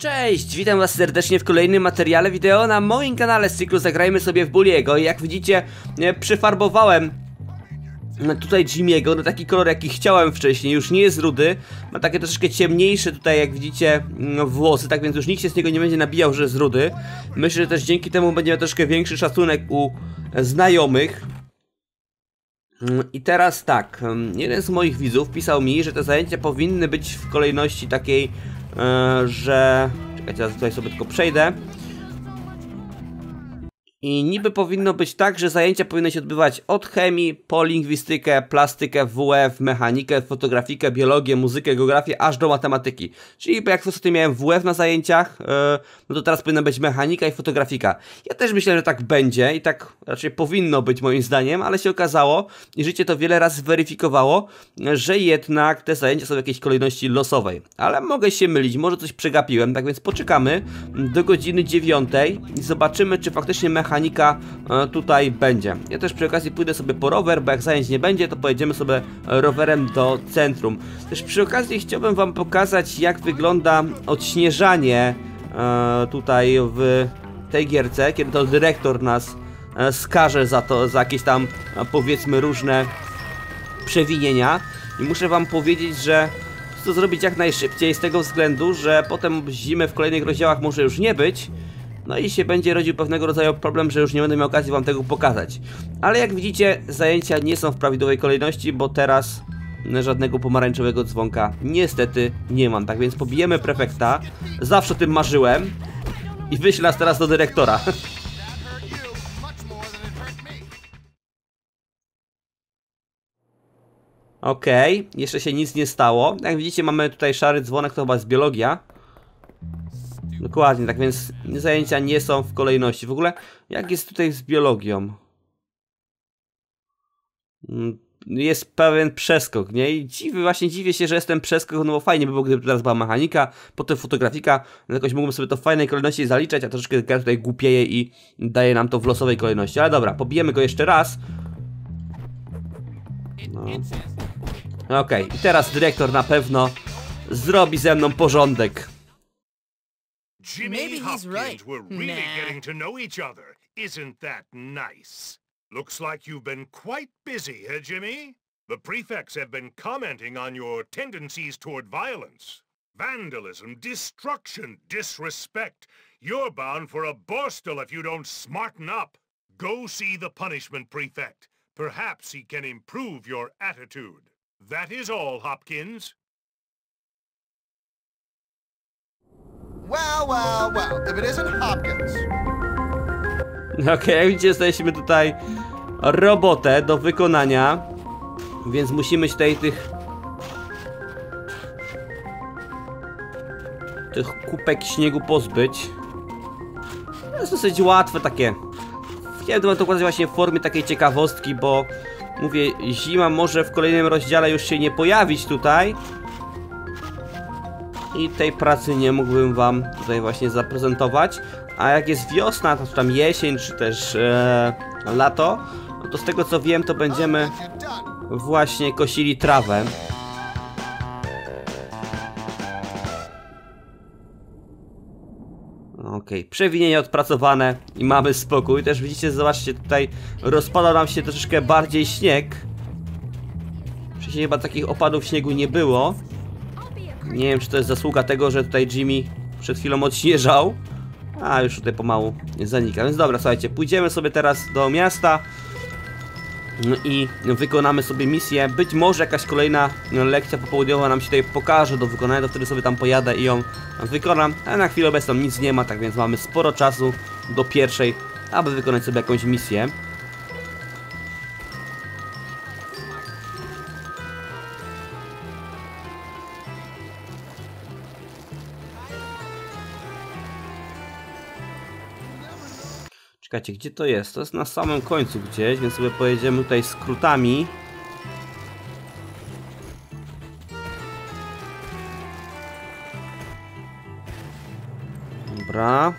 Cześć, witam was serdecznie w kolejnym materiale wideo na moim kanale z cyklu Zagrajmy sobie w Bulliego i jak widzicie e, przyfarbowałem e, tutaj Jimmy'ego na taki kolor jaki chciałem wcześniej, już nie jest rudy ma takie troszeczkę ciemniejsze tutaj jak widzicie mm, włosy, tak więc już nikt się z niego nie będzie nabijał, że jest rudy. Myślę, że też dzięki temu będzie miał troszkę większy szacunek u e, znajomych. Mm, I teraz tak, em, jeden z moich widzów pisał mi, że te zajęcia powinny być w kolejności takiej, że... Czekajcie, ja tutaj sobie tylko przejdę. I niby powinno być tak, że zajęcia powinny się odbywać od chemii, po lingwistykę, plastykę, WF, mechanikę, fotografikę, biologię, muzykę, geografię, aż do matematyki. Czyli jak ostatnio miałem WF na zajęciach, e, no to teraz powinna być mechanika i fotografika. Ja też myślę, że tak będzie i tak raczej powinno być moim zdaniem, ale się okazało i życie to wiele razy zweryfikowało, że jednak te zajęcia są w jakiejś kolejności losowej. Ale mogę się mylić, może coś przegapiłem, tak więc poczekamy do godziny dziewiątej i zobaczymy, czy faktycznie mechanika e, tutaj będzie. Ja też przy okazji pójdę sobie po rower, bo jak zajęć nie będzie, to pojedziemy sobie rowerem do centrum. Też przy okazji chciałbym wam pokazać, jak wygląda odśnieżanie e, tutaj w tej gierce, kiedy to dyrektor nas e, skaże za to, za jakieś tam powiedzmy różne przewinienia i muszę wam powiedzieć, że to zrobić jak najszybciej z tego względu, że potem zimy w kolejnych rozdziałach może już nie być no i się będzie rodził pewnego rodzaju problem, że już nie będę miał okazji wam tego pokazać. Ale jak widzicie, zajęcia nie są w prawidłowej kolejności, bo teraz żadnego pomarańczowego dzwonka niestety nie mam. Tak więc pobijemy prefekta. Zawsze tym marzyłem. I wyślę nas teraz do dyrektora. Okej, jeszcze się nic nie stało. Jak widzicie, mamy tutaj szary dzwonek, to chyba jest biologia. Dokładnie, tak więc zajęcia nie są w kolejności. W ogóle, jak jest tutaj z biologią? Mm, Jest pewien przeskok, nie? I dziwię, właśnie dziwię się, że jest ten przeskok, no bo fajnie by było, gdyby teraz była mechanika, potem fotografika, no jakoś mógłbym sobie to w fajnej kolejności zaliczać, a troszeczkę gra tutaj głupieje i daje nam to w losowej kolejności. Ale dobra, pobijemy go jeszcze raz. No. Okej, i teraz dyrektor na pewno zrobi ze mną porządek. Jimmy Maybe he's Hopkins, right. we're really Nah. getting to know each other. Isn't that nice? Looks like you've been quite busy, eh, Jimmy? The prefects have been commenting on your tendencies toward violence. Vandalism, destruction, disrespect. You're bound for a borstal if you don't smarten up. Go see the punishment prefect. Perhaps he can improve your attitude. That is all, Hopkins. Well, well, well, if it isn't Hopkins. Okej, jak widzicie, dostaliśmy tutaj robotę do wykonania, więc musimy się tutaj tych tych kupek śniegu pozbyć. To jest dosyć łatwe takie. Chciałem to pokazać właśnie w formie takiej ciekawostki, bo mówię, zima może w kolejnym rozdziale już się nie pojawić tutaj. I tej pracy nie mógłbym wam tutaj właśnie zaprezentować. A jak jest wiosna, to tam jesień, czy też e, lato, no to z tego co wiem, to będziemy właśnie kosili trawę. Okej, przewinienie odpracowane i mamy spokój. Też widzicie, zobaczcie, tutaj rozpadał nam się troszeczkę bardziej śnieg. Wcześniej chyba takich opadów śniegu nie było. Nie wiem, czy to jest zasługa tego, że tutaj Jimmy przed chwilą odśnieżał. A, już tutaj pomału zanika. Więc dobra, słuchajcie, pójdziemy sobie teraz do miasta. I wykonamy sobie misję. Być może jakaś kolejna lekcja popołudniowa nam się tutaj pokaże do wykonania, to wtedy sobie tam pojadę i ją wykonam. Ale na chwilę obecną nic nie ma, tak więc mamy sporo czasu do pierwszej, aby wykonać sobie jakąś misję. Czekajcie, gdzie to jest? To jest na samym końcu gdzieś, więc sobie pojedziemy tutaj skrótami. Dobra.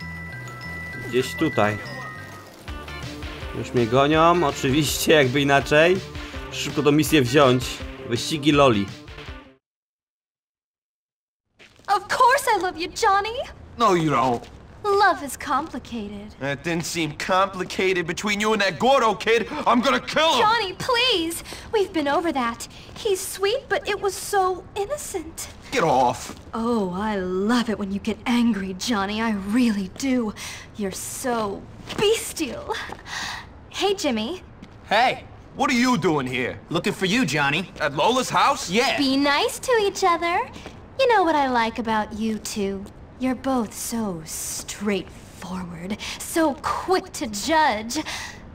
Gdzieś tutaj. Już mnie gonią, oczywiście, jakby inaczej. Szybko do misję wziąć. Wyścigi Loli. Of course I love you, Johnny. No, you don't. Love is complicated. That didn't seem complicated between you and that Gordo kid. I'm gonna kill him! Johnny, please! We've been over that. He's sweet, but it was so innocent. Get off. Oh, I love it when you get angry, Johnny. I really do. You're so bestial. Hey, Jimmy. Hey, What are you doing here? looking for you, Johnny. At Lola's house? Yeah. Be nice to each other. You know what I like about you two? You're both so straightforward, so quick to judge,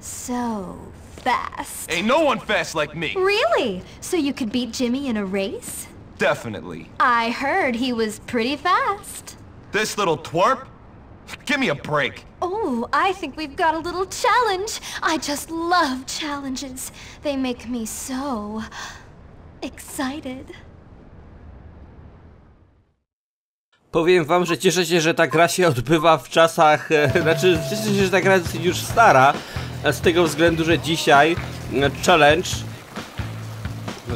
so fast. Ain't no one fast like me. Really? So you could beat Jimmy in a race? Definitely. I heard he was pretty fast. This little twerp? Give me a break. Oh, I think we've got a little challenge. I just love challenges. They make me so excited. Powiem wam, że cieszę się, że ta gra się odbywa w czasach, e, znaczy cieszę się, że ta gra jest już stara, e, z tego względu, że dzisiaj e, challenge,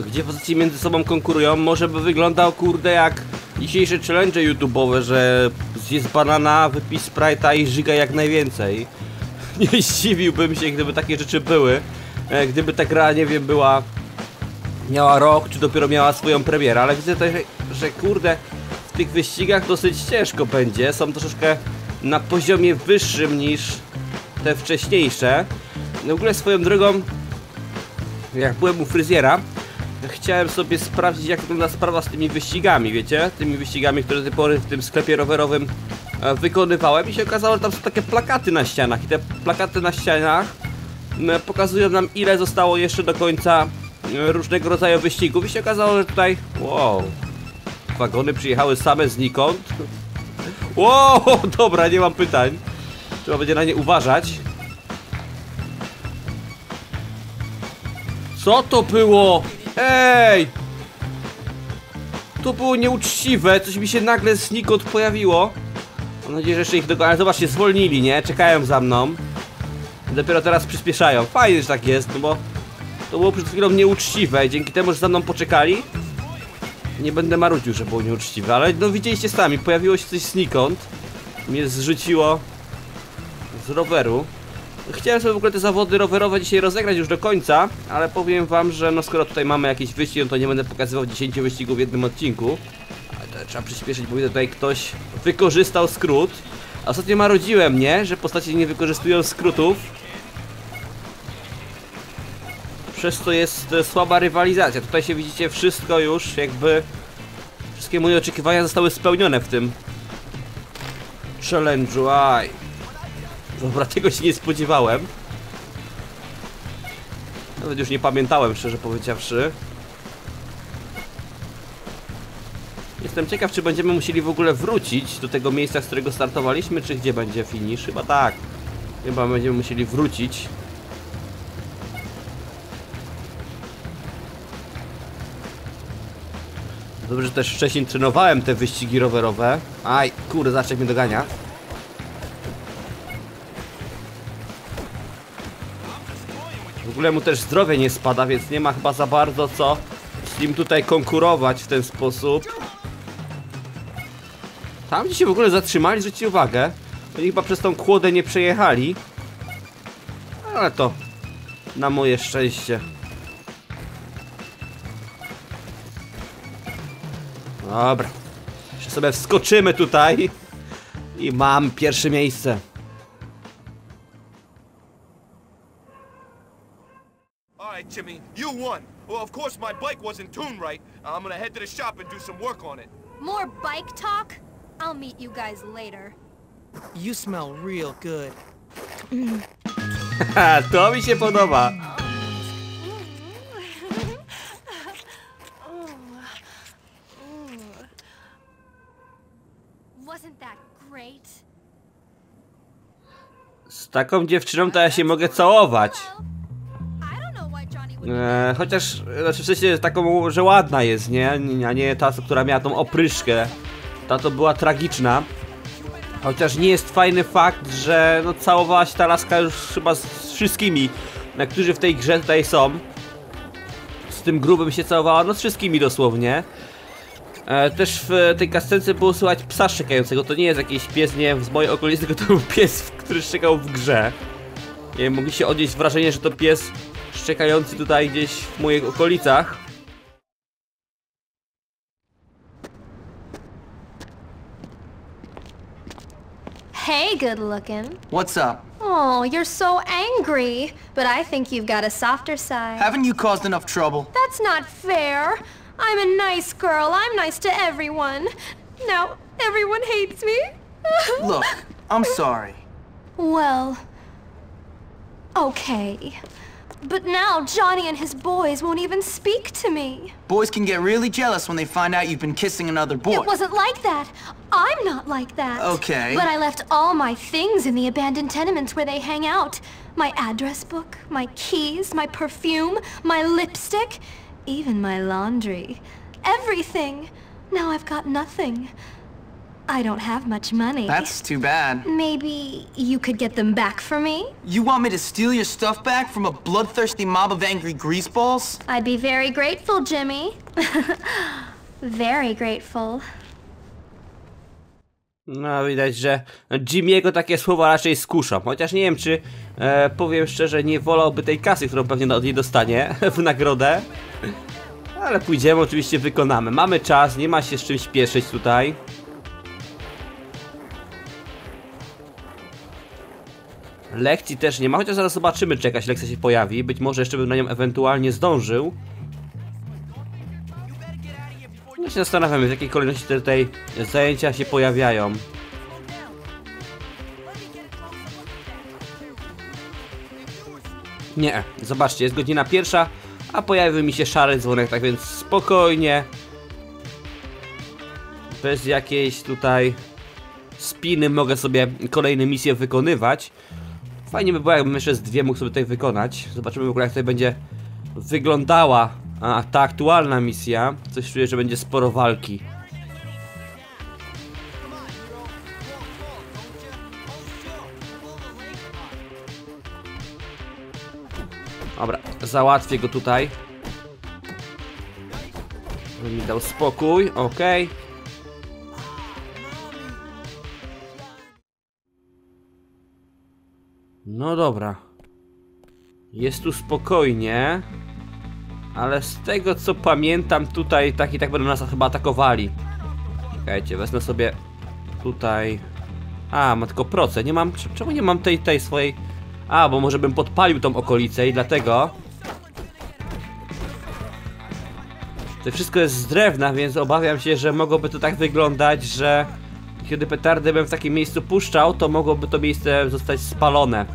gdzie pozycje między sobą konkurują, może by wyglądał kurde jak dzisiejsze challenge YouTube'owe, że zjedz banana, wypij Sprite'a i żyga jak najwięcej. Nie zdziwiłbym się, gdyby takie rzeczy były, e, gdyby ta gra, nie wiem, była miała rok, czy dopiero miała swoją premierę, ale widzę tutaj, że, kurde, tych wyścigach dosyć ciężko będzie. Są troszeczkę na poziomie wyższym niż te wcześniejsze. No w ogóle swoją drogą, jak byłem u fryzjera, chciałem sobie sprawdzić, jak wygląda sprawa z tymi wyścigami, wiecie? Tymi wyścigami, które do tej pory w tym sklepie rowerowym e, wykonywałem i się okazało, że tam są takie plakaty na ścianach i te plakaty na ścianach pokazują nam ile zostało jeszcze do końca e, różnego rodzaju wyścigów i się okazało, że tutaj wow wagony przyjechały same znikąd wow, dobra, nie mam pytań trzeba będzie na nie uważać co to było? Ej! To było nieuczciwe, coś mi się nagle znikąd pojawiło Mam nadzieję, że jeszcze ich dogonię, ale zobaczcie, zwolnili, nie? Czekają za mną Dopiero teraz przyspieszają. Fajnie, że tak jest, no bo to było przed chwilą nieuczciwe dzięki temu, że za mną poczekali, nie będę marudził, że było nieuczciwe, ale no widzieliście sami, pojawiło się coś znikąd, mnie zrzuciło z roweru. Chciałem sobie w ogóle te zawody rowerowe dzisiaj rozegrać już do końca, ale powiem wam, że no skoro tutaj mamy jakieś wyścigi, no to nie będę pokazywał 10 wyścigów w jednym odcinku. Ale trzeba przyspieszyć, bo widzę tutaj ktoś wykorzystał skrót. A Ostatnio marudziłem, nie? Że postacie nie wykorzystują skrótów. Przez to jest e, słaba rywalizacja. Tutaj się widzicie wszystko już jakby... Wszystkie moje oczekiwania zostały spełnione w tym challenge'u, aj. Dobra, tego się nie spodziewałem. Nawet już nie pamiętałem, szczerze powiedziawszy. Jestem ciekaw, czy będziemy musieli w ogóle wrócić do tego miejsca, z którego startowaliśmy, czy gdzie będzie finish? Chyba tak. Chyba będziemy musieli wrócić. Dobrze, że też wcześniej trenowałem te wyścigi rowerowe. Aj, kurde, zawsze mnie dogania. W ogóle mu też zdrowie nie spada, więc nie ma chyba za bardzo co z nim tutaj konkurować w ten sposób. Tam gdzie się w ogóle zatrzymali, zwróćcie uwagę. Oni chyba przez tą kłodę nie przejechali. Ale to na moje szczęście. Dobra. Jeszcze sobie wskoczymy tutaj. I mam pierwsze miejsce. All right, Jimmy, you won. Well, of course my bike wasn't tuned right. I'm gonna head to the shop and do some work on it. More bike talk? I'll meet you guys later. You smell real good. To mi się podoba. Taką dziewczyną to ja się mogę całować. Would E, chociaż, znaczy w sensie taką, że ładna jest, nie? A nie ta, która miała tą opryszkę. Ta to była tragiczna. Chociaż nie jest fajny fakt, że no, całowała się ta laska już chyba z wszystkimi, na którzy w tej grze tutaj są. Z tym grubym się całowała, no z wszystkimi dosłownie. E, też w tej kascence było słychać psa szczekającego. To nie jest jakiś pies, nie wiem, z mojej okolicy, tylko to był pies, który szczekał w grze. Nie wiem, mogli się odnieść wrażenie, że to pies szczekający tutaj gdzieś w moich okolicach. Hey, good looking. What's up? Oh, you're so angry. But I think you've got a softer side. Haven't you caused enough trouble? That's not fair. I'm a nice girl. I'm nice to everyone. Now, everyone hates me. Look, I'm sorry. Well, okay. But now Johnny and his boys won't even speak to me. Boys can get really jealous when they find out you've been kissing another boy. It wasn't like that. I'm not like that. Okay. But I left all my things in the abandoned tenements where they hang out. My address book, my keys, my perfume, my lipstick, even my laundry. Everything. Now I've got nothing. I don't have much money. That's too bad. Maybe you could get them back for me? You want me to steal your stuff back from a bloodthirsty mob of angry greaseballs? I'd be very grateful, Jimmy. very grateful. No widać, że Jimmy'ego takie słowa raczej skuszą. Chociaż nie wiem, czy e, powiem szczerze, nie wolałby tej kasy, którą pewnie od niej dostanie w nagrodę. Ale pójdziemy, oczywiście wykonamy. Mamy czas, nie ma się z czym śpieszyć tutaj. Lekcji też nie ma, chociaż zaraz zobaczymy, czy jakaś lekcja się pojawi. Być może jeszcze bym na nią ewentualnie zdążył. No się zastanawiam, w jakiej kolejności te tutaj zajęcia się pojawiają. Nie, zobaczcie, jest godzina pierwsza, a pojawił mi się szary dzwonek, tak więc spokojnie. Bez jakiejś tutaj spiny mogę sobie kolejne misje wykonywać. Fajnie by było, jakbym jeszcze z dwie mógł sobie tutaj wykonać. Zobaczymy w ogóle, jak tutaj będzie wyglądała a, ta aktualna misja. Coś czuję, że będzie sporo walki. Dobra, załatwię go tutaj. Żeby mi dał spokój, okej. No dobra. Jest tu spokojnie. Ale z tego co pamiętam tutaj tak i tak będą nas chyba atakowali. Czekajcie, wezmę sobie tutaj... A, mam tylko proce, nie mam... Czemu nie mam tej, tej swojej... A, bo może bym podpalił tą okolicę i dlatego... To wszystko jest z drewna, więc obawiam się, że mogłoby to tak wyglądać, że... Kiedy petardy bym w takim miejscu puszczał, to mogłoby to miejsce zostać spalone.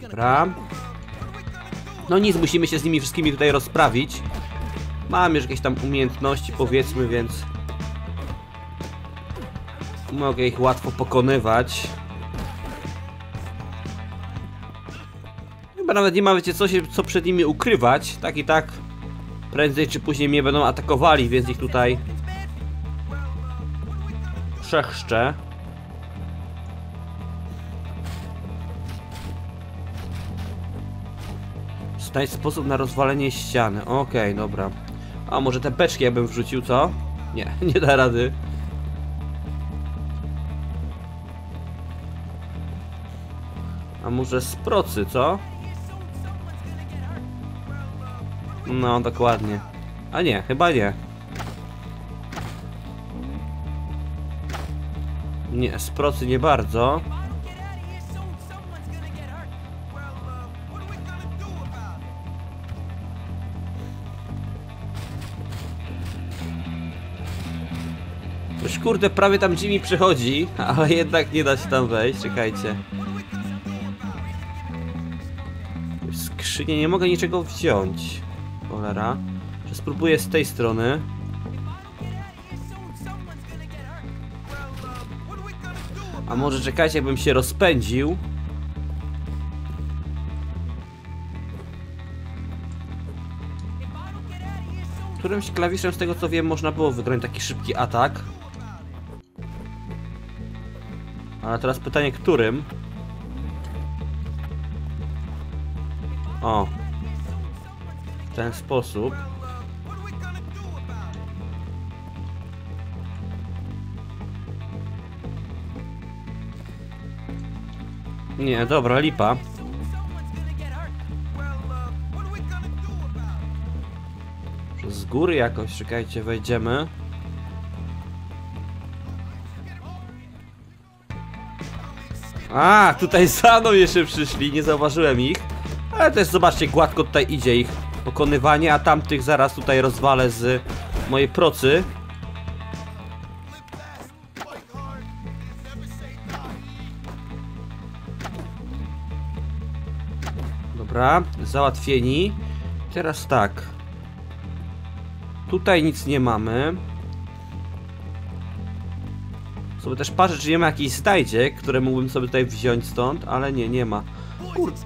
Dobra. No nic, musimy się z nimi wszystkimi tutaj rozprawić. Mam już jakieś tam umiejętności, powiedzmy, więc... Mogę ich łatwo pokonywać. Chyba nawet nie ma, wiecie, co, się, co przed nimi ukrywać. Tak i tak prędzej czy później mnie będą atakowali, więc ich tutaj przechrzczę. Znajdź sposób na rozwalenie ściany. Okej, okay, dobra. A może te beczki ja bym wrzucił, co? Nie, nie da rady. A może z procy, co? No, dokładnie. A nie, chyba nie. Nie, z procy nie bardzo. Kurde, prawie tam Jimmy przychodzi, ale jednak nie da się tam wejść, czekajcie. Skrzynie nie mogę niczego wziąć. Cholera. Spróbuję z tej strony. A może czekajcie, jakbym się rozpędził. Którymś klawiszem, z tego co wiem, można było wygrać taki szybki atak. A teraz pytanie, którym? O. W ten sposób. Nie, dobra, lipa. Z góry jakoś, czekajcie, wejdziemy. A, tutaj za mną jeszcze przyszli, nie zauważyłem ich. Ale też zobaczcie, gładko tutaj idzie ich pokonywanie, a tamtych zaraz tutaj rozwalę z mojej procy. Dobra, załatwieni. Teraz tak. Tutaj nic nie mamy. Sobie też patrzę, czy nie ma jakichś znajdziek, które mógłbym sobie tutaj wziąć stąd, ale nie, nie ma. Boys,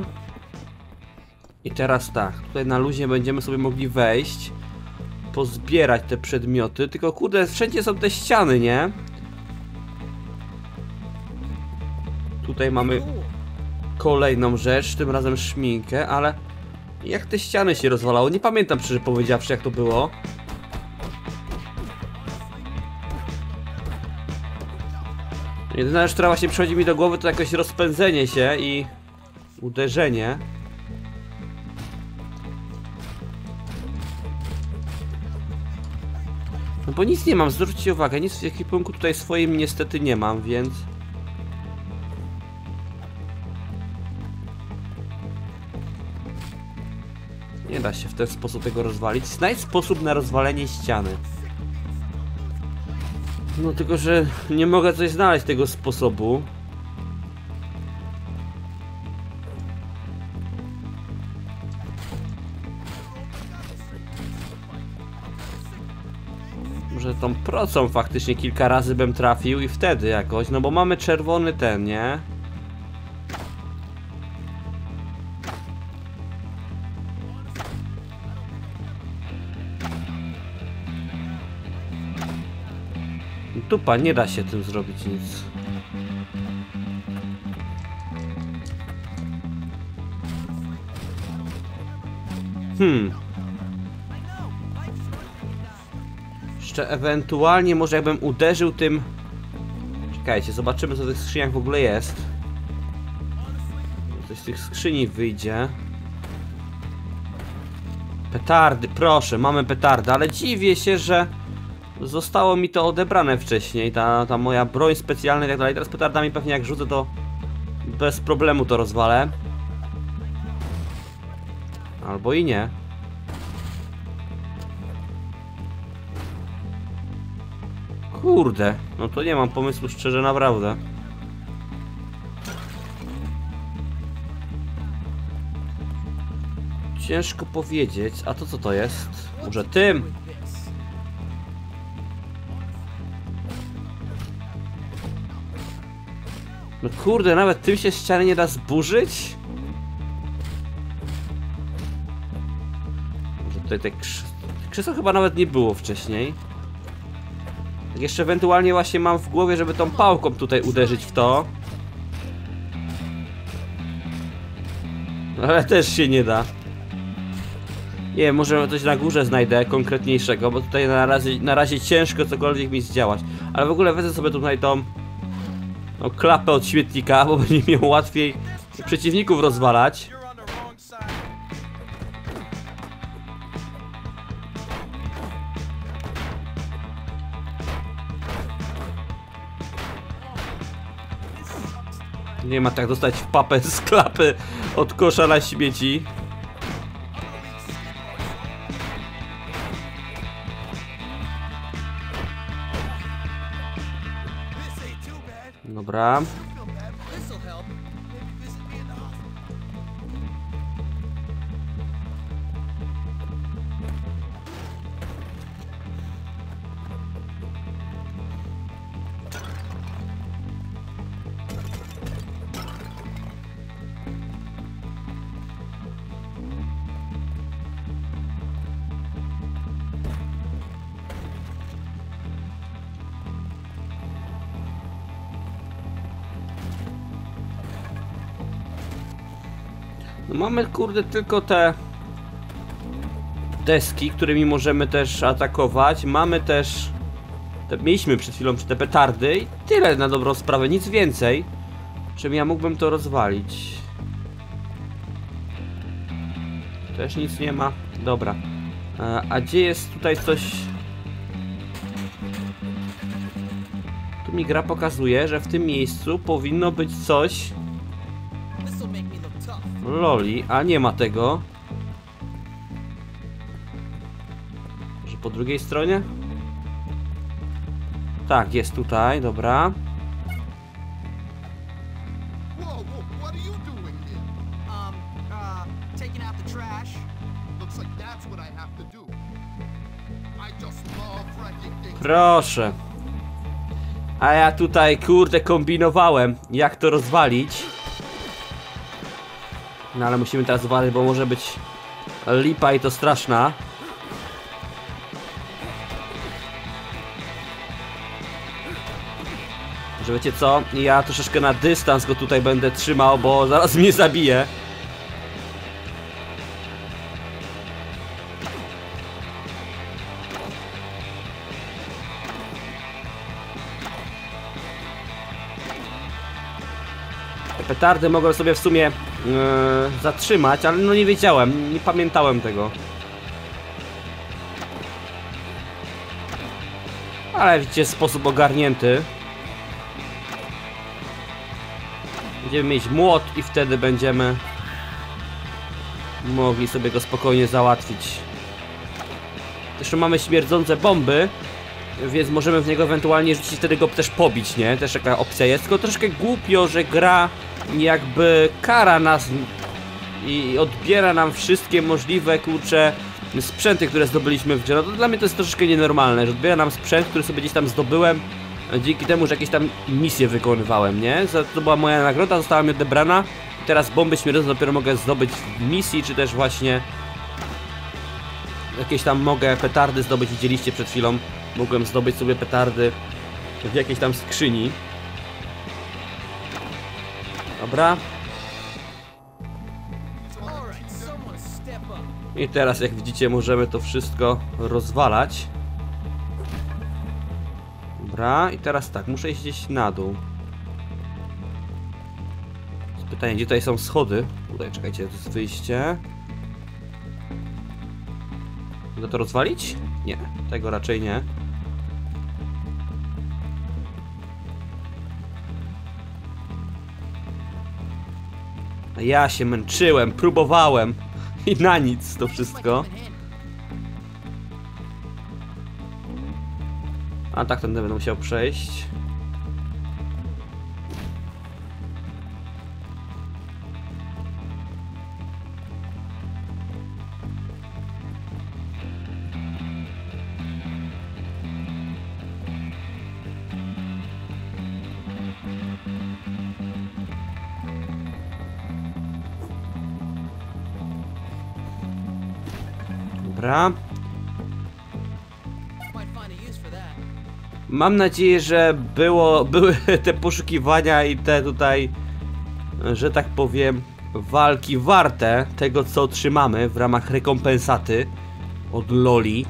it's I teraz tak, tutaj na luzie będziemy sobie mogli wejść, pozbierać te przedmioty, tylko kurde, wszędzie są te ściany, nie? Tutaj mamy kolejną rzecz, tym razem szminkę, ale jak te ściany się rozwalało? Nie pamiętam szczerze powiedziawszy jak to było. Jedyna rzecz, która właśnie przychodzi mi do głowy to jakoś rozpędzenie się i uderzenie. Bo nic nie mam, zwróćcie uwagę, nic w ekwipunku tutaj swoim niestety nie mam, więc... Nie da się w ten sposób tego rozwalić. Znajdź sposób na rozwalenie ściany. No tylko, że nie mogę coś znaleźć tego sposobu. Tą procą faktycznie kilka razy bym trafił i wtedy jakoś, no bo mamy czerwony ten, nie? Tupa, nie da się tym zrobić nic. Hmm. Jeszcze ewentualnie może jakbym uderzył tym... Czekajcie, zobaczymy co w tych skrzyniach w ogóle jest. Coś z tych skrzyni wyjdzie. Petardy, proszę, mamy petardy, ale dziwię się, że zostało mi to odebrane wcześniej, ta, ta moja broń specjalna i tak dalej. Teraz petardami pewnie jak rzucę to bez problemu to rozwalę. Albo i nie. Kurde, no to nie mam pomysłu szczerze naprawdę. Ciężko powiedzieć, a to co to jest? Może tym? No kurde, nawet tym się ściany nie da zburzyć? Może tutaj te krz... krzesła chyba nawet nie było wcześniej. Jeszcze ewentualnie właśnie mam w głowie, żeby tą pałką tutaj uderzyć w to. Ale też się nie da. Nie może coś na górze znajdę konkretniejszego, bo tutaj na razie, na razie ciężko cokolwiek mi zdziałać. Ale w ogóle wezmę sobie tutaj tą no, klapę od śmietnika, bo będzie miał łatwiej przeciwników rozwalać. Nie ma tak dostać w papę z klapy od kosza na śmieci. Dobra. Mamy kurde tylko te deski, którymi możemy też atakować. Mamy też te, mieliśmy przed chwilą te petardy i tyle na dobrą sprawę, nic więcej. Czym ja mógłbym to rozwalić? Też nic nie ma. Dobra. E, a gdzie jest tutaj coś... Tu mi gra pokazuje, że w tym miejscu powinno być coś... Loli, a nie ma tego. Że po drugiej stronie? Tak, jest tutaj, dobra. Um, uh. Proszę. A ja tutaj, kurde, kombinowałem, jak to rozwalić. No ale musimy teraz uważać, bo może być lipa i to straszna. Że wiecie co, ja troszeczkę na dystans go tutaj będę trzymał, bo zaraz mnie zabije. Petardy mogłem sobie w sumie e, zatrzymać, ale no nie wiedziałem, nie pamiętałem tego. Ale widzicie, sposób ogarnięty. Będziemy mieć młot i wtedy będziemy mogli sobie go spokojnie załatwić. Jeszcze mamy śmierdzące bomby, więc możemy w niego ewentualnie rzucić wtedy go też pobić, nie? Też taka opcja jest, tylko troszkę głupio, że gra jakby kara nas i odbiera nam wszystkie możliwe, kurcze, sprzęty, które zdobyliśmy w grze. No dla mnie to jest troszeczkę nienormalne, że odbiera nam sprzęt, który sobie gdzieś tam zdobyłem, dzięki temu, że jakieś tam misje wykonywałem, nie? To była moja nagroda, została mi odebrana teraz bomby śmierdzące dopiero mogę zdobyć w misji, czy też właśnie jakieś tam mogę petardy zdobyć, widzieliście przed chwilą, mogłem zdobyć sobie petardy w jakiejś tam skrzyni. Dobra. I teraz jak widzicie możemy to wszystko rozwalać. Dobra, i teraz tak, muszę iść gdzieś na dół. Pytanie, gdzie tutaj są schody? Tutaj, czekajcie, to jest wyjście. Mogę to rozwalić? Nie, tego raczej nie. Ja się męczyłem, próbowałem i na nic to wszystko. A tak, ten będę musiał przejść. Mam nadzieję, że było, były te poszukiwania i te tutaj, że tak powiem, walki warte tego, co otrzymamy w ramach rekompensaty od Loli.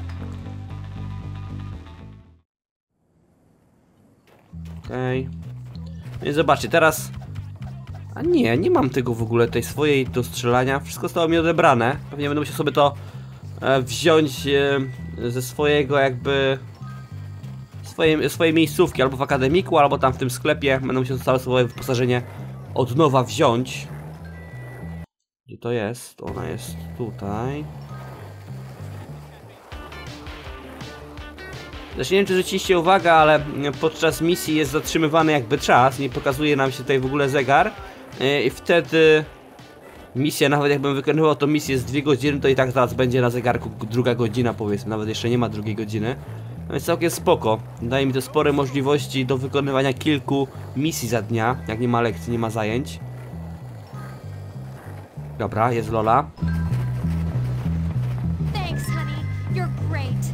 Okej. No i zobaczcie, teraz... A nie, nie mam tego w ogóle, tej swojej do strzelania. Wszystko zostało mi odebrane. Pewnie będę musiał sobie to e, wziąć e, ze swojego jakby swojej, swojej miejscówki, albo w akademiku, albo tam w tym sklepie. Będę musiał całe swoje wyposażenie od nowa wziąć. Gdzie to jest? Ona jest tutaj. Zresztą nie wiem, czy zwróciliście uwagę, ale podczas misji jest zatrzymywany jakby czas, nie pokazuje nam się tutaj w ogóle zegar. Yy, I wtedy misja, nawet jakbym wykonywał to misję z dwie godziny, to i tak zaraz będzie na zegarku druga godzina powiedzmy, nawet jeszcze nie ma drugiej godziny. No jest całkiem spoko. Daje mi to spore możliwości do wykonywania kilku misji za dnia, jak nie ma lekcji, nie ma zajęć. Dobra, jest Lola. Thanks, honey. You're great.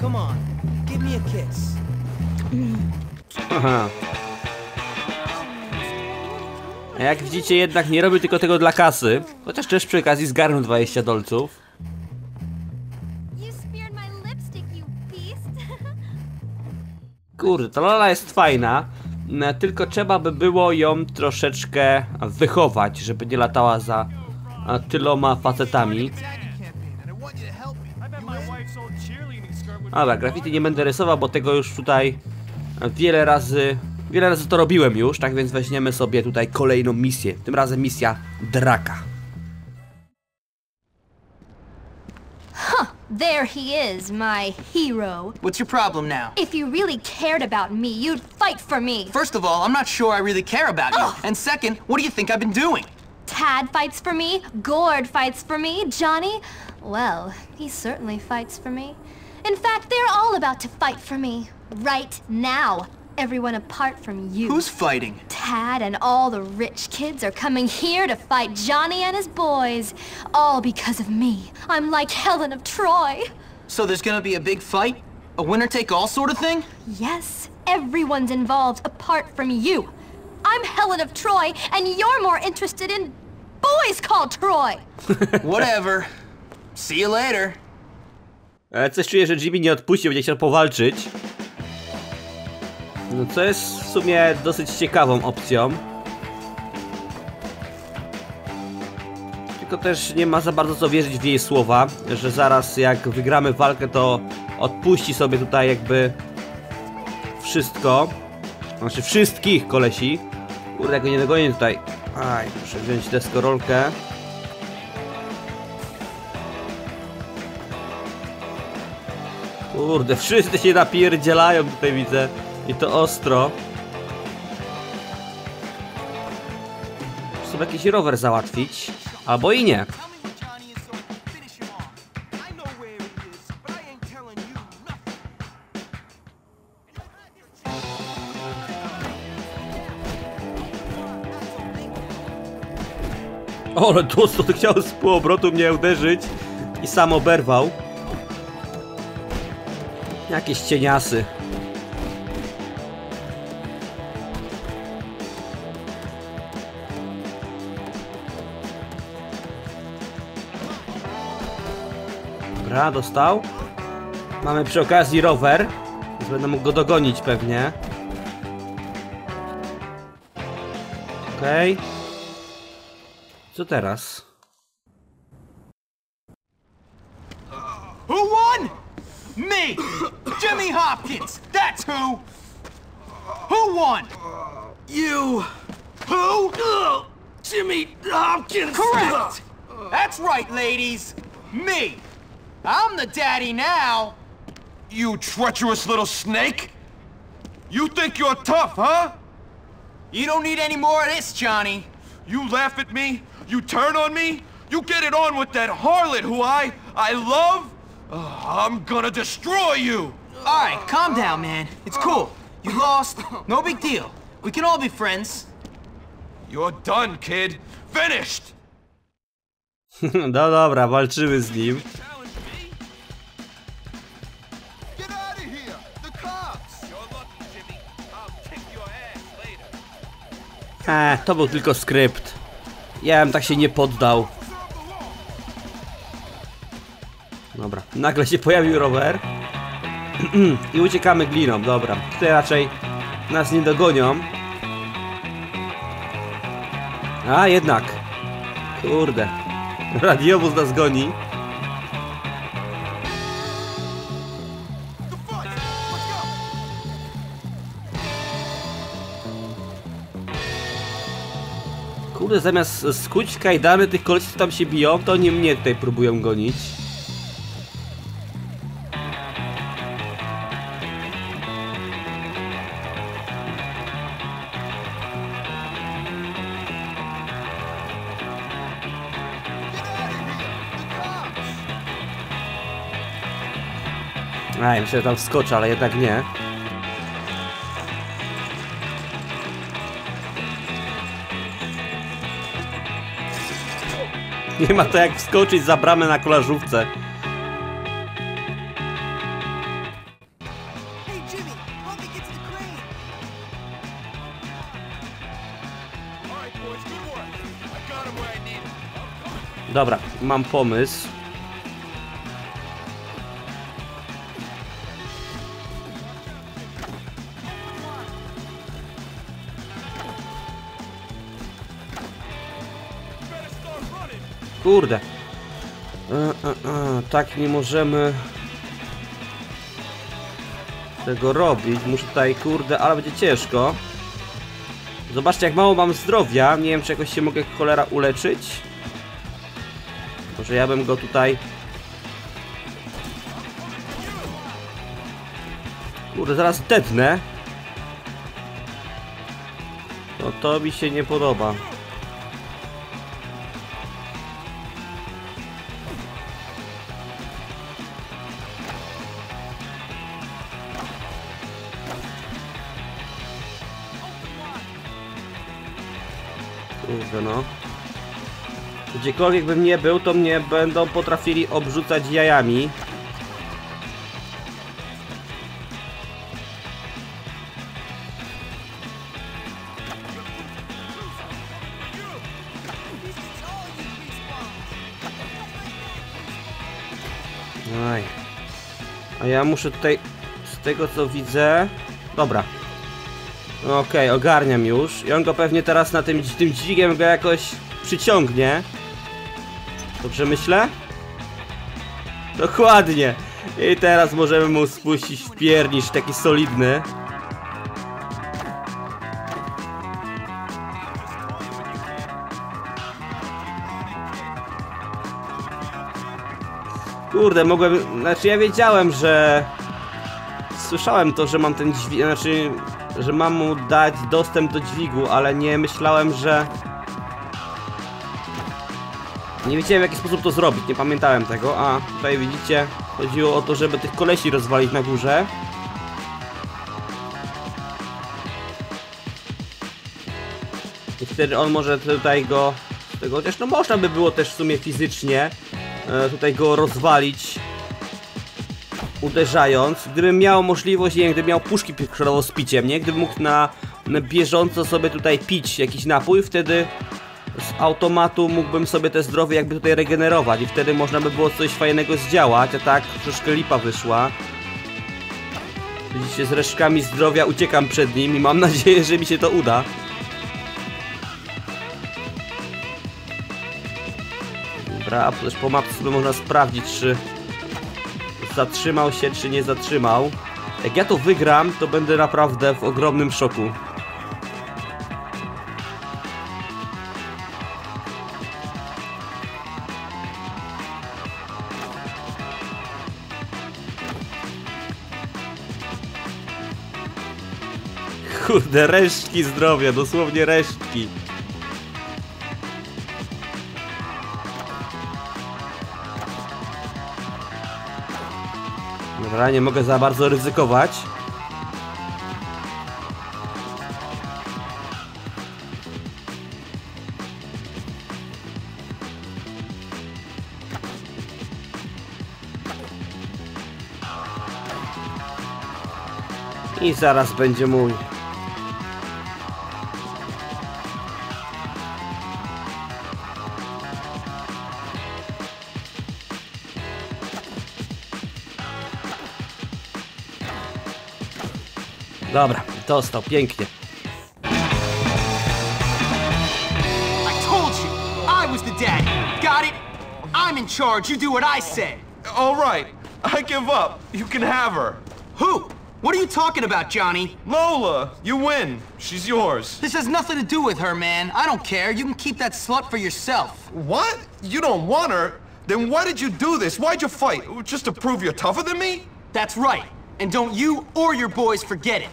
Come on, give me a kiss. Aha. A jak widzicie, jednak nie robił tylko tego dla kasy. Chociaż też przy okazji zgarnął 20 dolców. Kurde, ta Lola jest fajna. Tylko trzeba by było ją troszeczkę wychować, żeby nie latała za tyloma facetami. Dobra, graffiti nie będę rysował, bo tego już tutaj wiele razy, wiele razy to robiłem już, tak więc weźmiemy sobie tutaj kolejną misję. Tym razem misja Draka. There he is, my hero. What's your problem now? If you really cared about me, you'd fight for me. First of all, I'm not sure I really care about you. And second, what do you think I've been doing? Tad fights for me, Gord fights for me, Johnny, well, he certainly fights for me. In fact, they're all about to fight for me. Right now. Everyone apart from you. Who's fighting? Tad and all the rich kids are coming here to fight Johnny and his boys. All because of me. I'm like Helen of Troy. So there's gonna be a big fight? A winner-take-all sort of thing? Yes, everyone's involved apart from you. I'm Helen of Troy, and you're more interested in boys called Troy. Whatever. See you later. Coś czuję, że Jimmy nie odpuści, będzie chciał powalczyć. No co jest w sumie dosyć ciekawą opcją. Tylko też nie ma za bardzo co wierzyć w jej słowa, że zaraz jak wygramy walkę to odpuści sobie tutaj jakby wszystko. Znaczy wszystkich kolesi. Kurde, jak go nie dogonię tutaj. Aj, muszę wziąć deskorolkę. Kurde, wszyscy się napierdzielają tutaj widzę. I to ostro. Muszę jakiś rower załatwić. Albo i nie. O, ale to chciał z półobrotu mnie uderzyć. I sam oberwał. Jakieś cieniasy. Dobra, dostał. Mamy przy okazji rower. Więc będę mógł go dogonić pewnie. Okej. Co teraz? Who won? Me! Jimmy Hopkins! That's who! Who won? You! Who? Jimmy Hopkins! Correct! That's right, ladies! Me! I'm the daddy now! You treacherous little snake! You think you're tough, huh? You don't need any more of this, Johnny. You laugh at me? You turn on me? You get it on with that harlot who I... I love? Ugh, I'm gonna destroy you! Alright, calm down, man. It's cool. You lost. No big deal. We can all be friends. You're done, kid. Finished! No dobra, walczymy z nim. Eee, to był tylko skrypt. Ja bym tak się nie poddał. Dobra, nagle się pojawił rower. I uciekamy gliną, dobra. Tutaj raczej nas nie dogonią. A, jednak. Kurde. Radiowóz nas goni. Kurde, zamiast skuć kajdany tych kolesi, co tam się biją, to nie mnie tutaj próbują gonić. Aj, myślę, że tam wskoczę, ale jednak nie. Nie ma to jak wskoczyć za bramę na kolażówce. Dobra, mam pomysł. Kurde. E, e, e, tak nie możemy tego robić. Muszę tutaj, kurde, ale będzie ciężko. Zobaczcie, jak mało mam zdrowia. Nie wiem, czy jakoś się mogę cholera uleczyć. Może ja bym go tutaj... Kurde, zaraz tetnę. No to mi się nie podoba. Kurde no. Gdziekolwiek bym nie był, to mnie będą potrafili obrzucać jajami. Aj. A ja muszę tutaj, z tego co widzę... Dobra. No Okej, ogarniam już. I on go pewnie teraz na tym, tym dźwigiem go jakoś przyciągnie. Dobrze myślę? Dokładnie. I teraz możemy mu spuścić w piernisz taki solidny. Kurde, mogłem... Znaczy ja wiedziałem, że... Słyszałem to, że mam ten dźwig... Znaczy... Że mam mu dać dostęp do dźwigu, ale nie myślałem, że... Nie wiedziałem w jaki sposób to zrobić, nie pamiętałem tego, a tutaj widzicie, chodziło o to, żeby tych kolesi rozwalić na górze. I wtedy on może tutaj go, tego, chociaż no można by było też w sumie fizycznie e, tutaj go rozwalić uderzając. Gdybym miał możliwość, nie wiem, gdybym miał puszki przykładowo z piciem, nie? Gdybym mógł na, na bieżąco sobie tutaj pić jakiś napój, wtedy z automatu mógłbym sobie te zdrowie jakby tutaj regenerować i wtedy można by było coś fajnego zdziałać, a tak troszkę lipa wyszła. Widzicie, z resztkami zdrowia uciekam przed nim i mam nadzieję, że mi się to uda. Dobra, też po mapce sobie można sprawdzić, czy zatrzymał się, czy nie zatrzymał. Jak ja to wygram, to będę naprawdę w ogromnym szoku. Kurde, resztki zdrowia, dosłownie resztki. Dobra, nie mogę za bardzo ryzykować. I zaraz będzie mój. Dobra, dostał, pięknie. I told you, I was the daddy. Got it? I'm in charge. You do what I say. All right, I give up. You can have her. Who? What are you talking about, Johnny? Lola, you win. She's yours. This has nothing to do with her, man. I don't care. You can keep that slut for yourself. What? You don't want her? Then why did you do this? Why'd you fight? Just to prove you're tougher than me? That's right. And don't you or your boys forget it.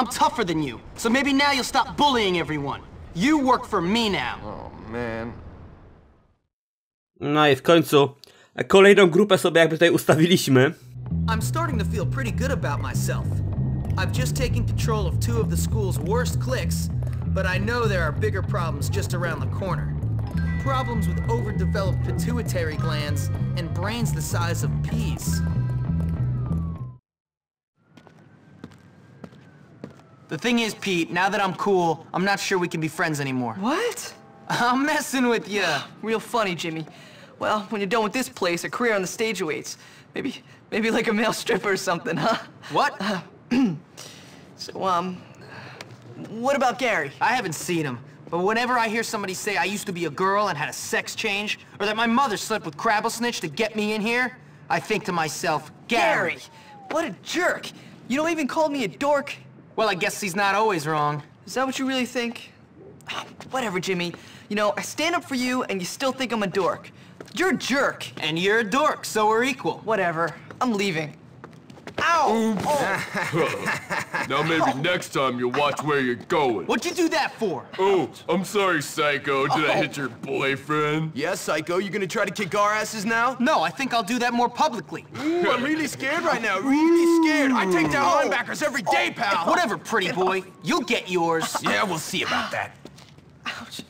I'm tougher than you, so maybe now you'll stop bullying everyone. You work for me now. Oh, man. No i w końcu kolejną grupę sobie jakby tutaj ustawiliśmy. I'm starting to feel pretty good about myself. I've just taken control of two of the school's worst cliques, but I know there are bigger problems just around the corner. Problems with overdeveloped pituitary glands and brains the size of peas. The thing is, Pete, now that I'm cool, I'm not sure we can be friends anymore. What? I'm messing with you. Real funny, Jimmy. Well, when you're done with this place, a career on the stage awaits. Maybe, maybe like a male stripper or something, huh? What? So, um, what about Gary? I haven't seen him, but whenever I hear somebody say I used to be a girl and had a sex change, or that my mother slept with Crabblesnitch to get me in here, I think to myself, Gary. What a jerk! You don't even call me a dork. Well, I guess he's not always wrong. Is that what you really think? Whatever, Jimmy. You know, I stand up for you and you still think I'm a dork. You're a jerk. And you're a dork, so we're equal. Whatever. I'm leaving. Ow! Now maybe next time you'll watch where you're going. What'd you do that for? Oh, I'm sorry, Psycho. Did I oh. hit your boyfriend? Yeah, Psycho, you gonna try to kick our asses now? No, I think I'll do that more publicly. Ooh, I'm really scared right now. Really scared. I take down linebackers every day, pal. Whatever, pretty boy. You'll get yours. Yeah, we'll see about that. Ouch.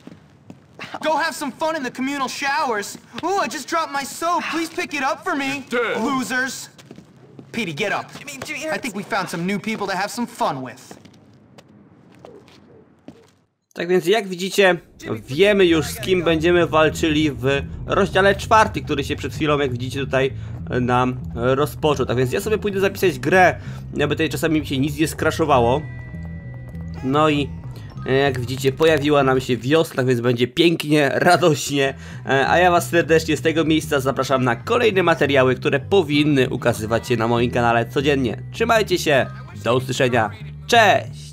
Go have some fun in the communal showers. Ooh, I just dropped my soap. Please pick it up for me. Dad. Losers. Petey, get up. Jimmy, Jimmy, I think we found some new people to have some fun with. Tak więc jak widzicie, wiemy już z kim będziemy walczyli w rozdziale czwartym, który się przed chwilą, jak widzicie tutaj, nam rozpoczął. Tak więc ja sobie pójdę zapisać grę, aby tutaj czasami mi się nic nie skraszowało. No i jak widzicie, pojawiła nam się wiosna, więc będzie pięknie, radośnie. E, A ja was serdecznie z tego miejsca zapraszam na kolejne materiały, które powinny ukazywać się na moim kanale codziennie. Trzymajcie się, do usłyszenia, cześć!